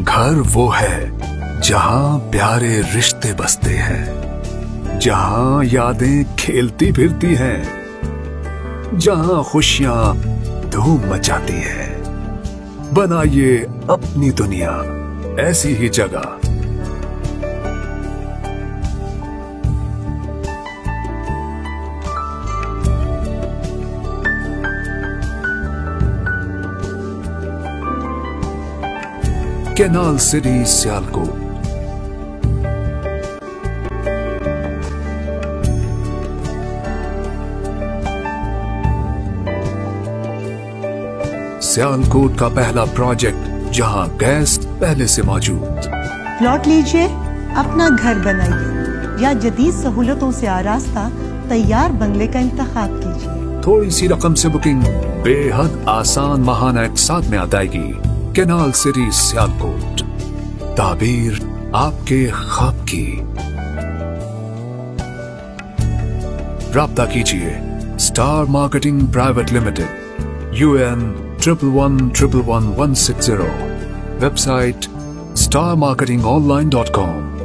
घर वो है जहाँ प्यारे रिश्ते बसते हैं, जहाँ यादें खेलती फिरती हैं, जहाँ खुशियाँ धूम मचाती हैं। बनाइए अपनी दुनिया, ऐसी ही जगह। Canal city Sialkot. सियालकोट का पहला प्रोजेक्ट जहाँ गैस पहले से मौजूद। प्लॉट लीजिए अपना घर बनाइए या जदीद सहूलतों से आरास्ता तैयार बंगले का इंतखाब कीजिए। थोड़ी सी रकम से बुकिंग बेहद आसान महाना एक साथ में अदायगी कैनाल सिटी, सियालकोट। ताबीर आपके खाब की। रता कीजिए star marketing private limited U N triple one triple one one six zero website star marketing online dot com